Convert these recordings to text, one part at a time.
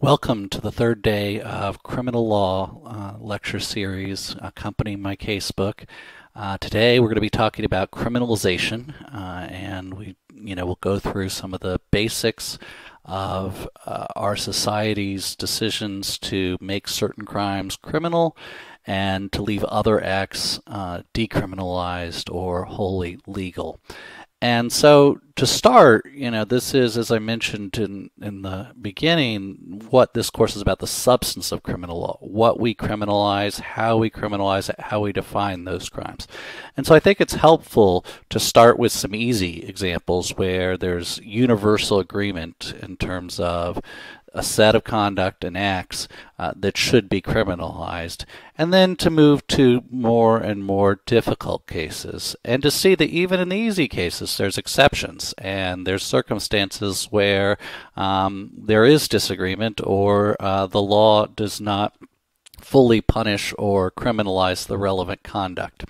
Welcome to the third day of criminal law uh, lecture series accompanying my casebook. Uh, today we're going to be talking about criminalization, uh, and we, you know, we'll go through some of the basics of uh, our society's decisions to make certain crimes criminal and to leave other acts uh, decriminalized or wholly legal. And so to start, you know, this is, as I mentioned in, in the beginning, what this course is about the substance of criminal law, what we criminalize, how we criminalize it, how we define those crimes. And so I think it's helpful to start with some easy examples where there's universal agreement in terms of a set of conduct and acts uh, that should be criminalized, and then to move to more and more difficult cases, and to see that even in the easy cases, there's exceptions and there's circumstances where um, there is disagreement or uh, the law does not fully punish or criminalize the relevant conduct.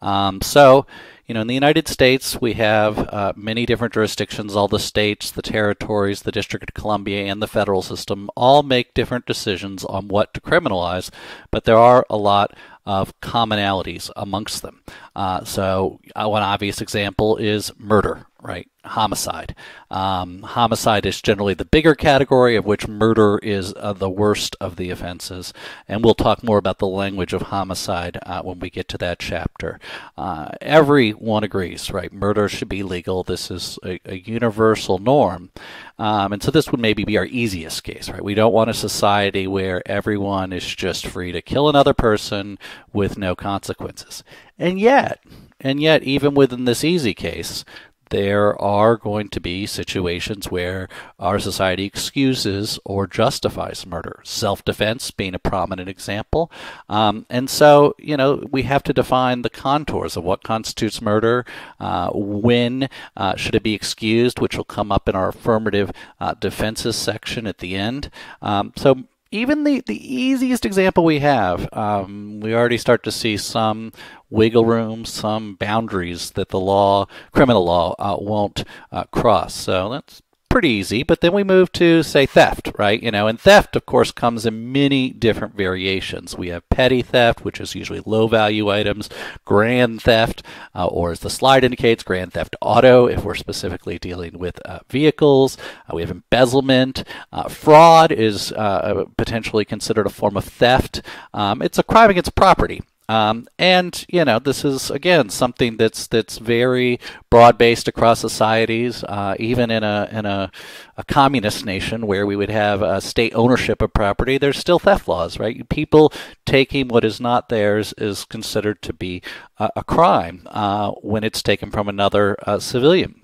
Um, so, you know, in the United States, we have uh, many different jurisdictions. All the states, the territories, the District of Columbia, and the federal system all make different decisions on what to criminalize, but there are a lot of commonalities amongst them. Uh, so, uh, one obvious example is murder, right? Homicide. Um, homicide is generally the bigger category, of which murder is uh, the worst of the offenses. And we'll talk more about the language of homicide uh, when we get to that chapter. Uh, everyone agrees, right? Murder should be legal. This is a, a universal norm. Um, and so this would maybe be our easiest case, right? We don't want a society where everyone is just free to kill another person with no consequences. And yet, and yet, even within this easy case, there are going to be situations where our society excuses or justifies murder. Self defense being a prominent example. Um, and so, you know, we have to define the contours of what constitutes murder, uh, when uh, should it be excused, which will come up in our affirmative uh, defenses section at the end. Um, so, even the, the easiest example we have, um, we already start to see some wiggle room, some boundaries that the law, criminal law, uh, won't uh, cross. So that's pretty easy. But then we move to, say, theft, right? You know, and theft, of course, comes in many different variations. We have petty theft, which is usually low value items, grand theft, uh, or as the slide indicates, grand theft auto, if we're specifically dealing with uh, vehicles. Uh, we have embezzlement. Uh, fraud is uh, potentially considered a form of theft. Um, it's a crime against property. Um, and you know, this is again something that's that's very broad based across societies. Uh, even in a in a, a, communist nation where we would have state ownership of property, there's still theft laws, right? People taking what is not theirs is considered to be a, a crime uh, when it's taken from another uh, civilian.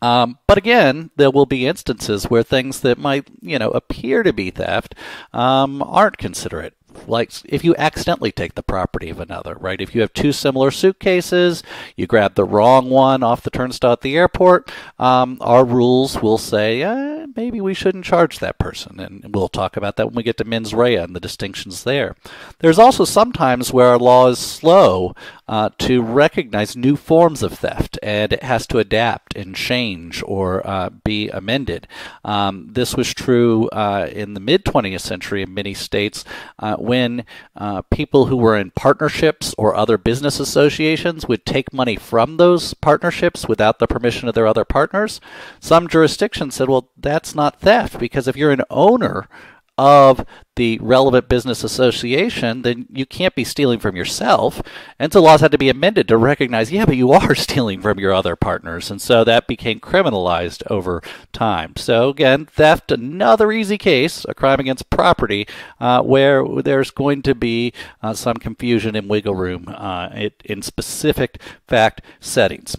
Um, but again, there will be instances where things that might, you know, appear to be theft um, aren't considered like if you accidentally take the property of another, right? If you have two similar suitcases, you grab the wrong one off the turnstile at the airport, um, our rules will say eh, maybe we shouldn't charge that person. And we'll talk about that when we get to mens rea and the distinctions there. There's also sometimes where our law is slow uh, to recognize new forms of theft and it has to adapt and change or uh, be amended. Um, this was true uh, in the mid 20th century in many states uh, when uh, people who were in partnerships or other business associations would take money from those partnerships without the permission of their other partners. Some jurisdictions said, well, that's not theft because if you're an owner of the relevant business association, then you can't be stealing from yourself. And so laws had to be amended to recognize, yeah, but you are stealing from your other partners. And so that became criminalized over time. So again, theft, another easy case, a crime against property, uh, where there's going to be uh, some confusion and wiggle room uh, in specific fact settings.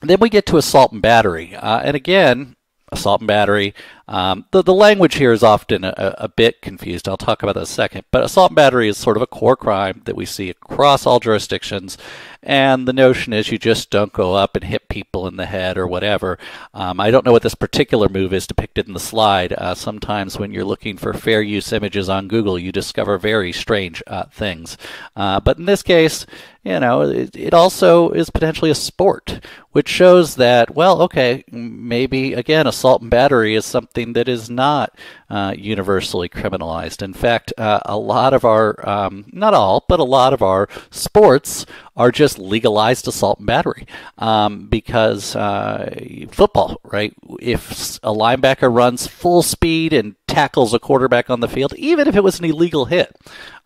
Then we get to assault and battery. Uh, and again, assault and battery. Um, the, the language here is often a, a, bit confused. I'll talk about that in a second. But assault and battery is sort of a core crime that we see across all jurisdictions. And the notion is you just don't go up and hit people in the head or whatever. Um, I don't know what this particular move is depicted in the slide. Uh, sometimes when you're looking for fair use images on Google, you discover very strange uh, things. Uh, but in this case, you know, it, it, also is potentially a sport, which shows that, well, okay, maybe again, assault and battery is something something that is not uh, universally criminalized. In fact, uh, a lot of our, um, not all, but a lot of our sports are just legalized assault and battery um, because uh, football, right? If a linebacker runs full speed and tackles a quarterback on the field, even if it was an illegal hit,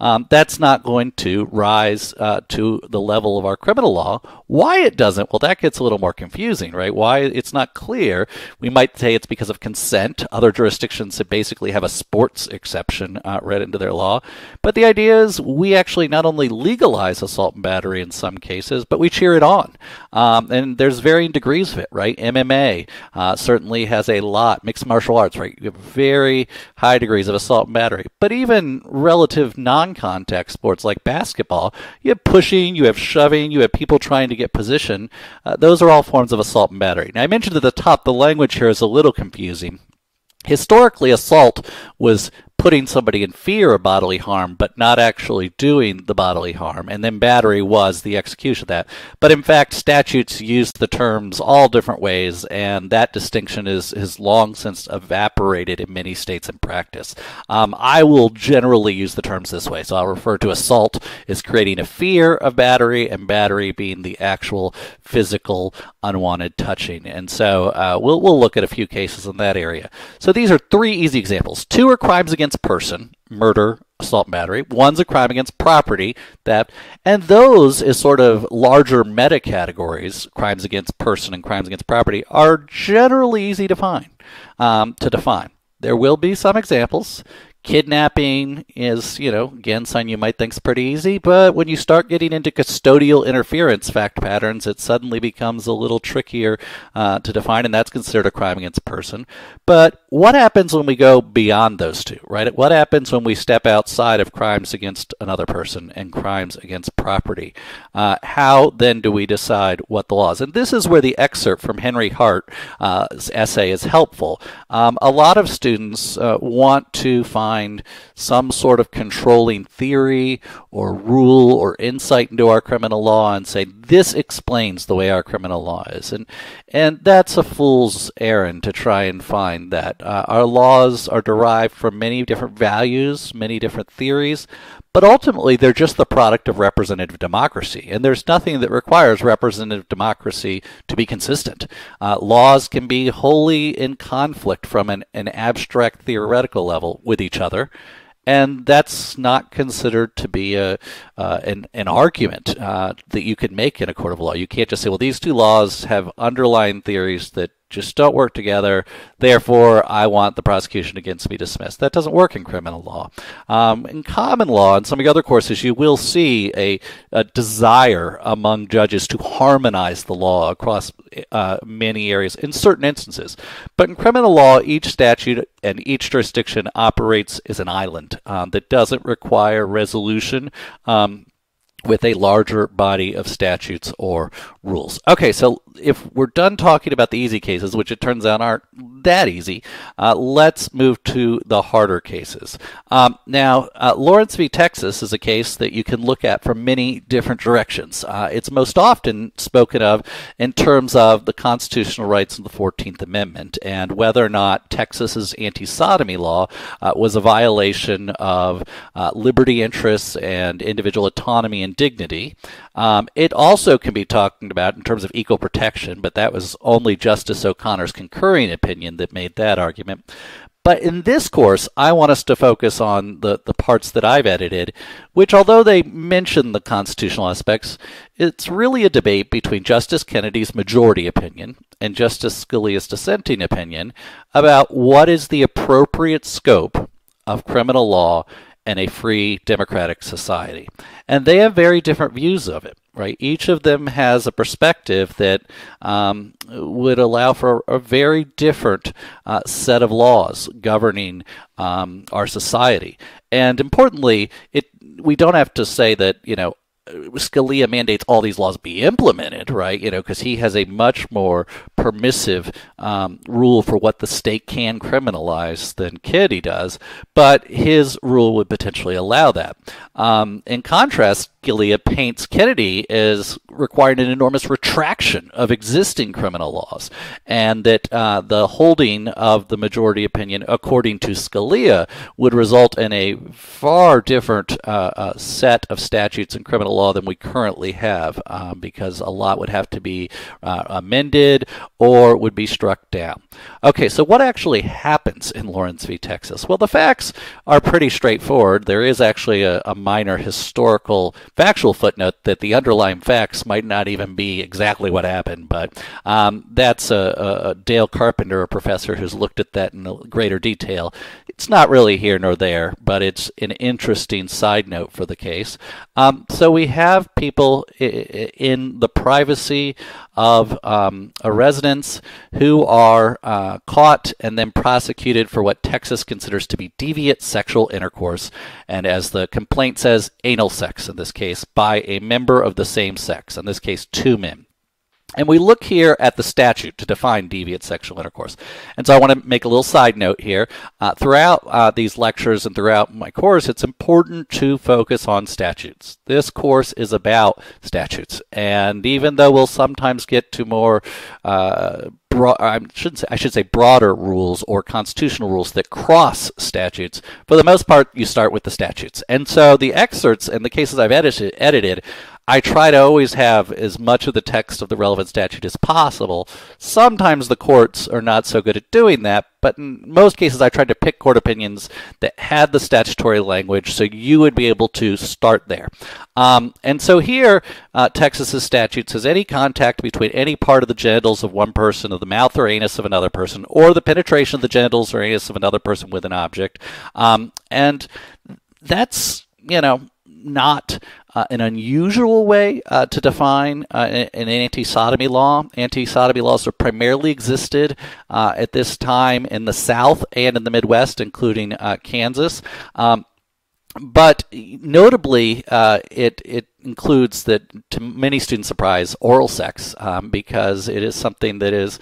um, that's not going to rise uh, to the level of our criminal law. Why it doesn't? Well, that gets a little more confusing, right? Why it's not clear. We might say it's because of consent. Other jurisdictions have basically have a sports exception uh, read into their law, but the idea is we actually not only legalize assault and battery in some cases, but we cheer it on. Um, and there's varying degrees of it, right? MMA uh, certainly has a lot. Mixed martial arts, right? You have very high degrees of assault and battery. But even relative non-contact sports like basketball, you have pushing, you have shoving, you have people trying to get position. Uh, those are all forms of assault and battery. Now, I mentioned at the top the language here is a little confusing. Historically, assault was putting somebody in fear of bodily harm, but not actually doing the bodily harm. And then battery was the execution of that. But in fact, statutes use the terms all different ways, and that distinction is has long since evaporated in many states in practice. Um, I will generally use the terms this way. So I'll refer to assault as creating a fear of battery, and battery being the actual physical unwanted touching. And so uh, we'll we'll look at a few cases in that area. So these are three easy examples. Two are crimes against against person, murder, assault battery. One's a crime against property, theft. And those is sort of larger meta categories, crimes against person and crimes against property, are generally easy to find, um, to define. There will be some examples. Kidnapping is, you know, again, something you might think is pretty easy, but when you start getting into custodial interference fact patterns, it suddenly becomes a little trickier uh, to define, and that's considered a crime against person. But what happens when we go beyond those two, right? What happens when we step outside of crimes against another person and crimes against property? Uh, how then do we decide what the law is? And this is where the excerpt from Henry Hart's uh, essay is helpful. Um, a lot of students uh, want to find find some sort of controlling theory or rule or insight into our criminal law and say this explains the way our criminal law is and and that's a fool's errand to try and find that uh, our laws are derived from many different values many different theories but ultimately they're just the product of representative democracy. And there's nothing that requires representative democracy to be consistent. Uh, laws can be wholly in conflict from an, an abstract theoretical level with each other and that's not considered to be a uh, an, an argument uh, that you can make in a court of law. You can't just say, well, these two laws have underlying theories that just don't work together. Therefore, I want the prosecution against me dismissed. That doesn't work in criminal law. Um, in common law and some of the other courses, you will see a, a desire among judges to harmonize the law across uh, many areas in certain instances. But in criminal law, each statute and each jurisdiction operates as an island um, that doesn't require resolution. Um, with a larger body of statutes or rules. Okay, so if we're done talking about the easy cases, which it turns out aren't that easy, uh, let's move to the harder cases. Um, now, uh, Lawrence v. Texas is a case that you can look at from many different directions. Uh, it's most often spoken of in terms of the constitutional rights of the 14th Amendment and whether or not Texas's anti sodomy law uh, was a violation of uh, liberty interests and individual autonomy and dignity. Um, it also can be talked about in terms of equal protection, but that was only Justice O'Connor's concurring opinion that made that argument. But in this course, I want us to focus on the, the parts that I've edited, which, although they mention the constitutional aspects, it's really a debate between Justice Kennedy's majority opinion and Justice Scalia's dissenting opinion about what is the appropriate scope of criminal law and a free democratic society. And they have very different views of it, right? Each of them has a perspective that um, would allow for a very different uh, set of laws governing um, our society. And importantly, it we don't have to say that, you know, Scalia mandates all these laws be implemented, right? You know, because he has a much more permissive um, rule for what the state can criminalize than Kennedy does. but his rule would potentially allow that. Um, in contrast, Scalia paints Kennedy as requiring an enormous retraction of existing criminal laws, and that uh, the holding of the majority opinion, according to Scalia, would result in a far different uh, uh, set of statutes in criminal law than we currently have, um, because a lot would have to be uh, amended or would be struck down. Okay, so what actually happens in Lawrence v. Texas? Well, the facts are pretty straightforward. There is actually a, a minor historical factual footnote that the underlying facts might not even be exactly what happened, but um, that's a, a, Dale Carpenter, a professor who's looked at that in greater detail. It's not really here nor there, but it's an interesting side note for the case. Um, so we have people in the privacy of um, a residence who are uh, caught and then prosecuted for what Texas considers to be deviant sexual intercourse, and as the complaint says, anal sex in this case, by a member of the same sex, in this case, two men. And we look here at the statute to define deviant sexual intercourse. And so I want to make a little side note here. Uh, throughout uh, these lectures and throughout my course, it's important to focus on statutes. This course is about statutes. And even though we'll sometimes get to more uh, I shouldn't say, I should say broader rules or constitutional rules that cross statutes. For the most part, you start with the statutes. And so the excerpts and the cases I've edited, edited I try to always have as much of the text of the relevant statute as possible. Sometimes the courts are not so good at doing that, but in most cases I tried to pick court opinions that had the statutory language so you would be able to start there. Um, and so here, uh, Texas's statute says any contact between any part of the genitals of one person, of the mouth or anus of another person, or the penetration of the genitals or anus of another person with an object. Um, and that's, you know, not uh, an unusual way uh, to define uh, an anti-sodomy law. Anti-sodomy laws have primarily existed uh, at this time in the South and in the Midwest, including uh, Kansas. Um, but notably, uh, it it includes that to many students' surprise, oral sex, um, because it is something that is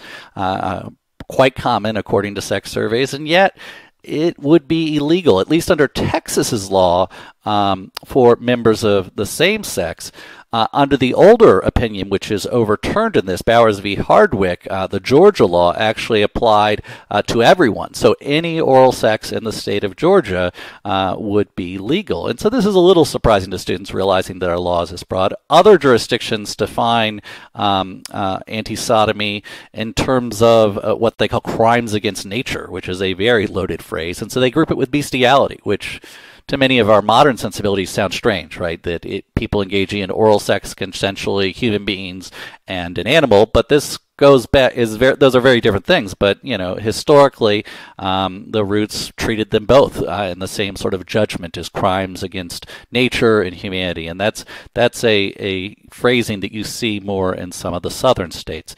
quite common according to sex surveys, and yet it would be illegal, at least under Texas's law, um, for members of the same sex. Uh, under the older opinion, which is overturned in this, Bowers v. Hardwick, uh, the Georgia law actually applied uh, to everyone. So any oral sex in the state of Georgia uh, would be legal. And so this is a little surprising to students realizing that our law is broad. Other jurisdictions define um, uh, anti sodomy in terms of uh, what they call crimes against nature, which is a very loaded phrase. And so they group it with bestiality, which to many of our modern sensibilities sound strange, right? That it, people engaging in oral sex consensually, human beings and an animal, but this goes back is very those are very different things but you know historically um, the roots treated them both uh, in the same sort of judgment as crimes against nature and humanity and that's that's a, a phrasing that you see more in some of the southern states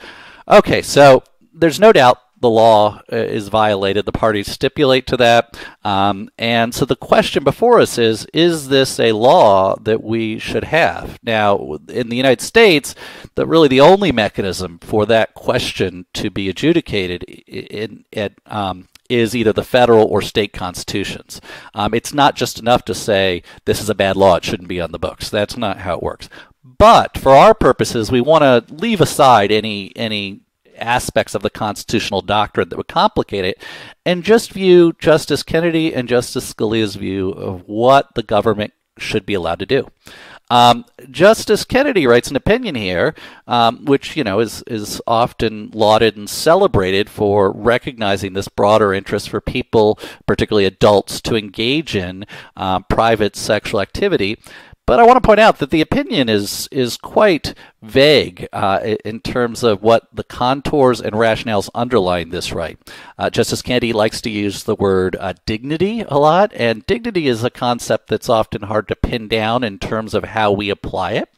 okay so there's no doubt the law uh, is violated. The parties stipulate to that. Um, and so the question before us is is this a law that we should have? Now, in the United States, the, really the only mechanism for that question to be adjudicated in, in, um, is either the federal or state constitutions. Um, it's not just enough to say this is a bad law, it shouldn't be on the books. That's not how it works. But for our purposes, we want to leave aside any any aspects of the constitutional doctrine that would complicate it, and just view Justice Kennedy and Justice Scalia's view of what the government should be allowed to do. Um, Justice Kennedy writes an opinion here, um, which you know is is often lauded and celebrated for recognizing this broader interest for people, particularly adults, to engage in uh, private sexual activity. But I want to point out that the opinion is is quite vague uh, in terms of what the contours and rationales underlying this right. Uh, Justice Kennedy likes to use the word uh, dignity a lot, and dignity is a concept that's often hard to pin down in terms of how we apply it.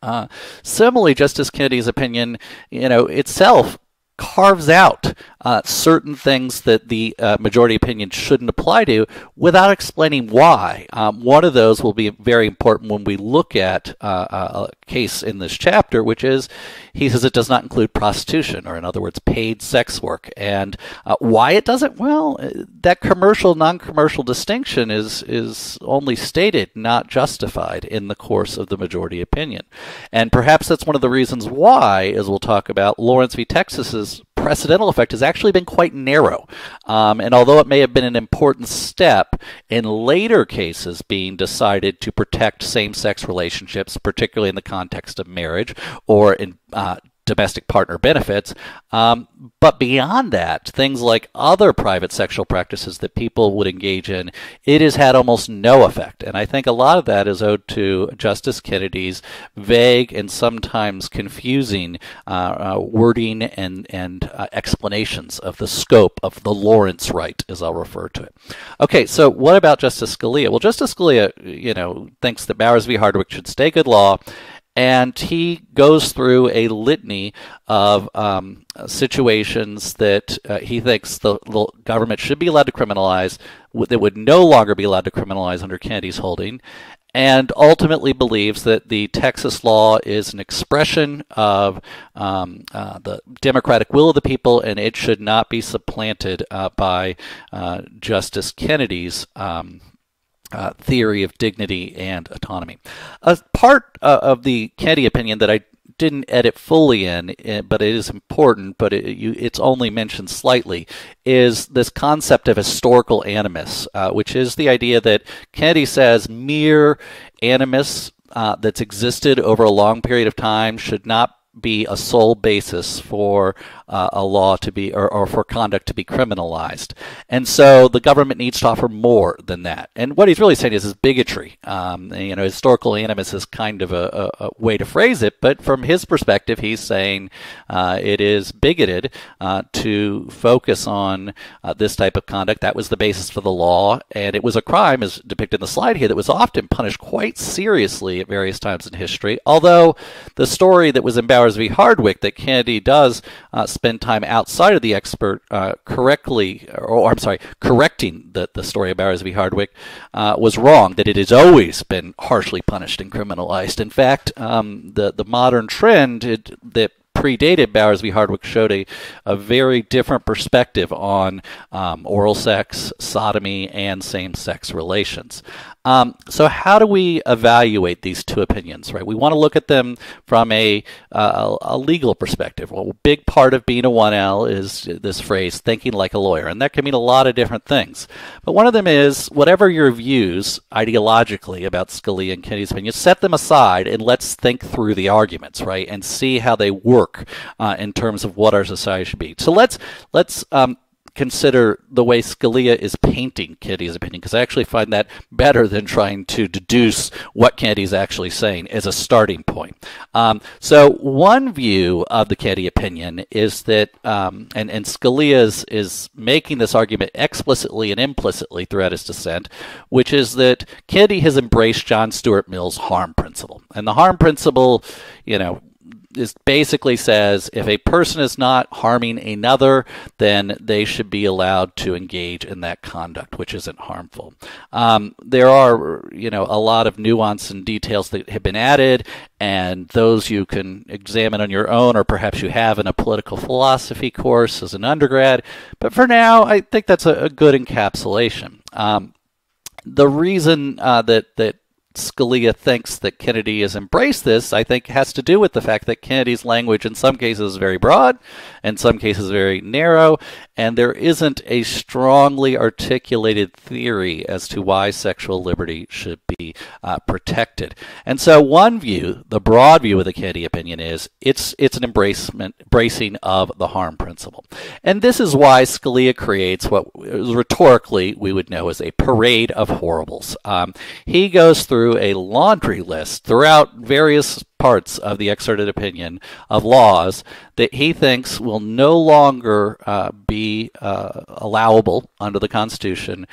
Uh, similarly, Justice Kennedy's opinion, you know, itself carves out uh, certain things that the uh, majority opinion shouldn't apply to without explaining why. Um, one of those will be very important when we look at uh, a case in this chapter, which is he says it does not include prostitution, or in other words, paid sex work. And uh, why it doesn't? Well, that commercial non-commercial distinction is is only stated, not justified, in the course of the majority opinion. And perhaps that's one of the reasons why, as we'll talk about, Lawrence v. Texas's precedental effect has actually been quite narrow. Um, and although it may have been an important step in later cases being decided to protect same sex relationships, particularly in the context of marriage or in uh, domestic partner benefits. Um, but beyond that, things like other private sexual practices that people would engage in, it has had almost no effect. And I think a lot of that is owed to Justice Kennedy's vague and sometimes confusing uh, uh, wording and, and uh, explanations of the scope of the Lawrence right, as I'll refer to it. Okay, so what about Justice Scalia? Well, Justice Scalia, you know, thinks that Bowers v. Hardwick should stay good law and he goes through a litany of um, situations that uh, he thinks the, the, government should be allowed to criminalize, that would no longer be allowed to criminalize under Kennedy's holding, and ultimately believes that the Texas law is an expression of um, uh, the democratic will of the people, and it should not be supplanted uh, by uh, Justice Kennedy's. Um, uh, theory of dignity and autonomy. A part uh, of the Kennedy opinion that I didn't edit fully in, eh, but it is important, but it, you, it's only mentioned slightly, is this concept of historical animus, uh, which is the idea that Kennedy says mere animus uh, that's existed over a long period of time should not be a sole basis for uh, a law to be or, or, for conduct to be criminalized. And so the government needs to offer more than that. And what he's really saying is, is bigotry. Um, you know, historical animus is kind of a, a, a, way to phrase it, but from his perspective, he's saying uh, it is bigoted uh, to focus on uh, this type of conduct. That was the basis for the law, and it was a crime, as depicted in the slide here, that was often punished quite seriously at various times in history. Although the story that was in Bowers v. Hardwick that Kennedy does uh, spend time outside of the expert uh, correctly, or, I'm sorry, correcting the, the story of Bowers v. Hardwick uh, was wrong, that it has always been harshly punished and criminalized. In fact, um, the, the modern trend it, that predated Bowers v. Hardwick showed a, a very different perspective on um, oral sex, sodomy, and same sex relations. Um, so, how do we evaluate these two opinions, right? We want to look at them from a, uh, a legal perspective. Well, a big part of being a 1L is this phrase, thinking like a lawyer, and that can mean a lot of different things. But one of them is whatever your views ideologically about Scalia and Kennedy's opinion, set them aside and let's think through the arguments, right, and see how they work work uh, in terms of what our society should be. So let's let's um, consider the way Scalia is painting Kennedy's opinion, because I actually find that better than trying to deduce what Kennedy's actually saying as a starting point. Um, so one view of the Kennedy opinion is that, um, and, and Scalia is, is making this argument explicitly and implicitly throughout his dissent, which is that Kennedy has embraced John Stuart Mill's harm principle. And the harm principle, you know, is basically says if a person is not harming another, then they should be allowed to engage in that conduct, which isn't harmful. Um, there are, you know, a lot of nuance and details that have been added, and those you can examine on your own, or perhaps you have in a political philosophy course as an undergrad. But for now, I think that's a, a good encapsulation. Um, the reason uh, that that Scalia thinks that Kennedy has embraced this, I think has to do with the fact that Kennedy's language in some cases is very broad, in some cases very narrow, and there isn't a strongly articulated theory as to why sexual liberty should be uh, protected. And so one view, the broad view of the Kennedy opinion is it's it's an embracement embracing of the harm principle. And this is why Scalia creates what rhetorically we would know as a parade of horribles. Um, he goes through a laundry list throughout various parts of the excerpted opinion of laws that he thinks will no longer uh, be uh, allowable under the Constitution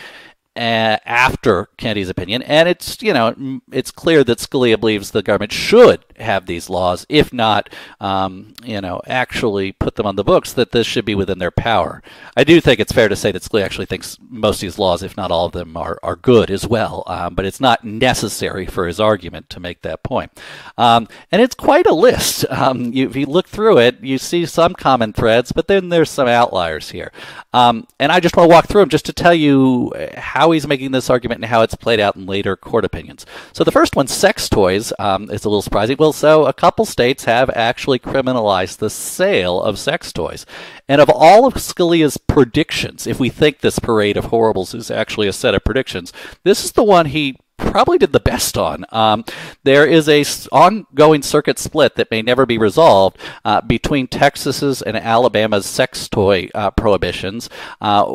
after Kennedy's opinion, and it's you know it's clear that Scalia believes the government should have these laws, if not, um, you know, actually put them on the books, that this should be within their power. I do think it's fair to say that Scalia actually thinks most of these laws, if not all of them, are, are good as well, um, but it's not necessary for his argument to make that point. Um, and it's quite a list. Um, you, if you look through it, you see some common threads, but then there's some outliers here. Um, and I just want to walk through them just to tell you how he's making this argument and how it's played out in later court opinions. So the first one, sex toys, um, is a little surprising. Well, so a couple states have actually criminalized the sale of sex toys. And of all of Scalia's predictions, if we think this parade of horribles is actually a set of predictions, this is the one he probably did the best on. Um, there is a ongoing circuit split that may never be resolved uh, between Texas's and Alabama's sex toy uh, prohibitions. Uh,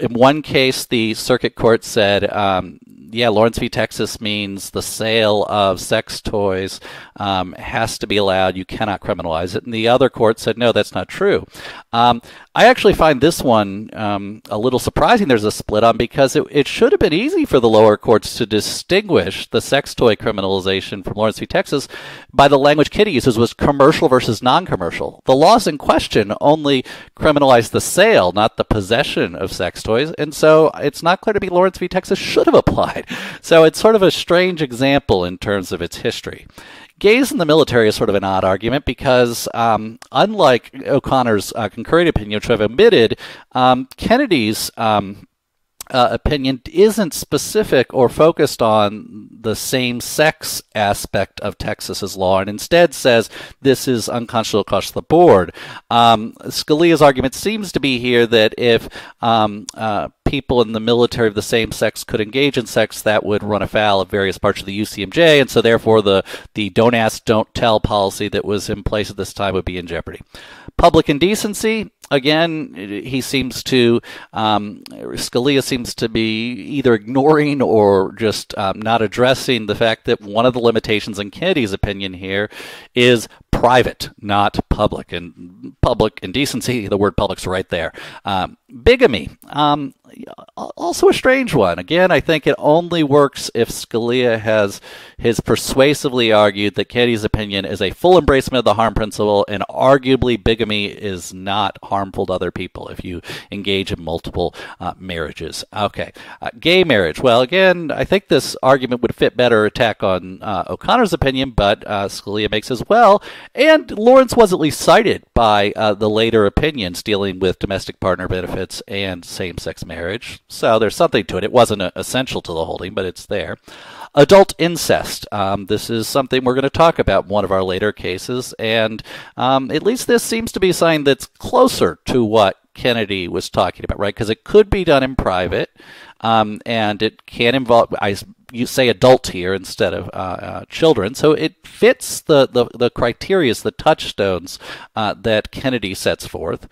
in one case, the circuit court said um, yeah, Lawrence v. Texas means the sale of sex toys um, has to be allowed. You cannot criminalize it. And the other court said, no, that's not true. Um, I actually find this one um, a little surprising there's a split on because it, it, should have been easy for the lower courts to distinguish the sex toy criminalization from Lawrence v. Texas by the language Kennedy uses was commercial versus non-commercial. The laws in question only criminalize the sale, not the possession of sex toys, and so it's not clear to me Lawrence v. Texas should have applied. So it's sort of a strange example in terms of its history. Gays in the military is sort of an odd argument because, um, unlike O'Connor's uh, concurring opinion, which I've omitted, um, Kennedy's um, uh, opinion isn't specific or focused on the same sex aspect of Texas's law and instead says this is unconscionable across the board. Um, Scalia's argument seems to be here that if um, uh, people in the military of the same sex could engage in sex, that would run afoul of various parts of the UCMJ, and so therefore the, the don't ask, don't tell policy that was in place at this time would be in jeopardy. Public indecency, again, he seems to, um, Scalia seems to be either ignoring or just um, not addressing the fact that one of the limitations in Kennedy's opinion here is private, not public. And public indecency, the word public's right there. Um, bigamy, um, also a strange one. Again, I think it only works if Scalia has has persuasively argued that Kennedy's opinion is a full embracement of the harm principle, and arguably bigamy is not harmful to other people if you engage in multiple uh, marriages. Okay, uh, gay marriage. Well, again, I think this argument would fit better attack on uh, O'Connor's opinion, but uh, Scalia makes as well. And Lawrence was at least cited by uh, the later opinions dealing with domestic partner benefits and same-sex marriage marriage, so there's something to it. It wasn't essential to the holding, but it's there. Adult incest. Um, this is something we're going to talk about in one of our later cases, and um, at least this seems to be a sign that's closer to what Kennedy was talking about, right? Because it could be done in private, um, and it can involve. I you say adult here instead of uh, uh, children, so it fits the the, the criteria, the touchstones uh, that Kennedy sets forth.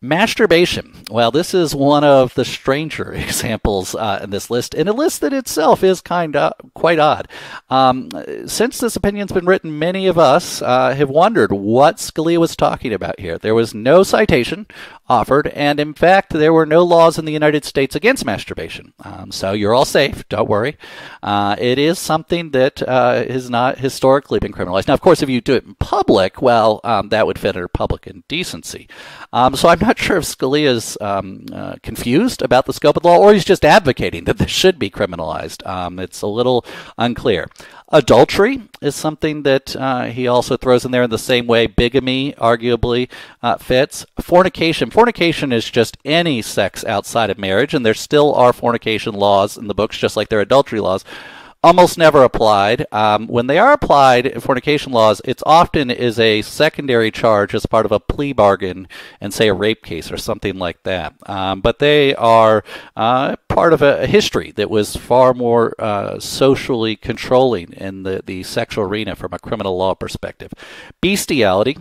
Masturbation. Well, this is one of the stranger examples uh, in this list, and a list that itself is kind of quite odd. Um, since this opinion's been written, many of us uh, have wondered what Scalia was talking about here. There was no citation offered, and in fact, there were no laws in the United States against masturbation. Um, so you're all safe. Don't worry. Uh, it is something that uh, has not historically been criminalized. Now, of course, if you do it in public, well, um, that would fit under public indecency. Um, so I'm not sure if Scalia is um, uh, confused about the scope of the law, or he's just advocating that this should be criminalized. Um, it's a little unclear. Adultery is something that uh, he also throws in there in the same way bigamy arguably uh, fits. Fornication. Fornication is just any sex outside of marriage, and there still are fornication laws in the books, just like there are adultery laws almost never applied. Um, when they are applied, fornication laws, it's often is a secondary charge as part of a plea bargain and say a rape case or something like that. Um, but they are uh, part of a, history that was far more uh, socially controlling in the, the sexual arena from a criminal law perspective. Bestiality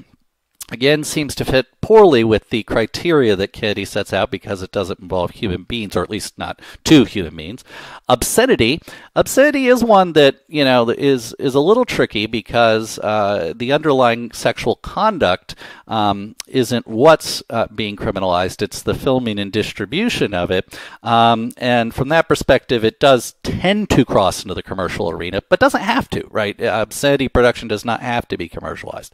again seems to fit poorly with the criteria that Kennedy sets out because it doesn't involve human beings, or at least not two human beings. Obscenity, obscenity is one that you know is is a little tricky because uh, the underlying sexual conduct um, isn't what's uh, being criminalized; it's the filming and distribution of it. Um, and from that perspective, it does tend to cross into the commercial arena, but doesn't have to. Right? Obscenity production does not have to be commercialized.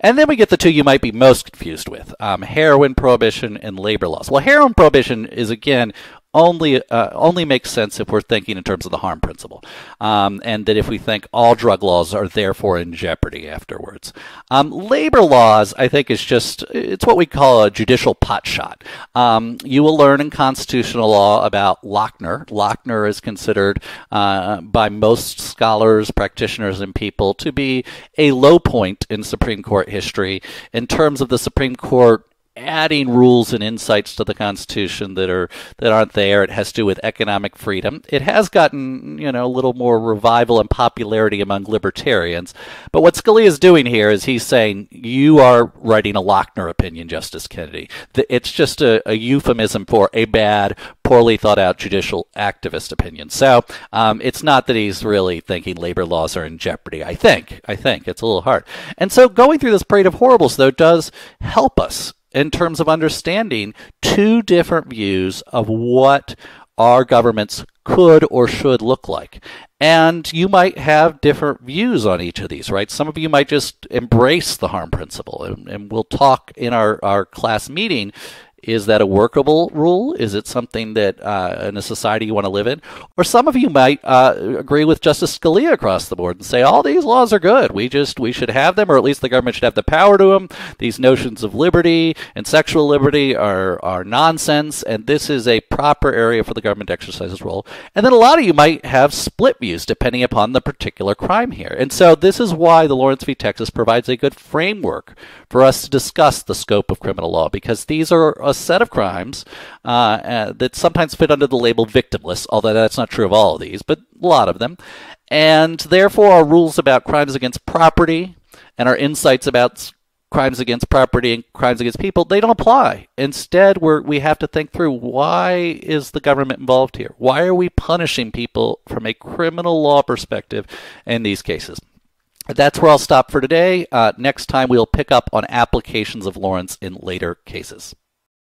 And then we get the two you might be most confused with um, heroin prohibition and labor laws. Well, heroin prohibition is, again, only uh, only makes sense if we're thinking in terms of the harm principle, um, and that if we think all drug laws are therefore in jeopardy afterwards. Um, labor laws, I think, is just it's what we call a judicial pot shot. Um, you will learn in constitutional law about Lochner. Lochner is considered uh, by most scholars, practitioners, and people to be a low point in Supreme Court history in terms of the Supreme Court adding rules and insights to the Constitution that are that aren't there. It has to do with economic freedom. It has gotten you know a little more revival and popularity among libertarians. But what Scalia is doing here is he's saying you are writing a Lochner opinion, Justice Kennedy. It's just a, a euphemism for a bad, poorly thought out judicial activist opinion. So um, it's not that he's really thinking labor laws are in jeopardy. I think I think it's a little hard. And so going through this parade of horribles though does help us in terms of understanding two different views of what our governments could or should look like. And you might have different views on each of these, right? Some of you might just embrace the harm principle. And, and we'll talk in our, our class meeting is that a workable rule? Is it something that uh, in a society you want to live in? Or some of you might uh, agree with Justice Scalia across the board and say all these laws are good. We just we should have them, or at least the government should have the power to them. These notions of liberty and sexual liberty are are nonsense, and this is a proper area for the government to exercise its role. And then a lot of you might have split views depending upon the particular crime here. And so this is why the Lawrence v. Texas provides a good framework for us to discuss the scope of criminal law because these are a set of crimes uh, uh, that sometimes fit under the label victimless, although that's not true of all of these, but a lot of them. And therefore, our rules about crimes against property and our insights about crimes against property and crimes against people, they don't apply. Instead, we're, we have to think through why is the government involved here? Why are we punishing people from a criminal law perspective in these cases? That's where I'll stop for today. Uh, next time, we'll pick up on applications of Lawrence in later cases.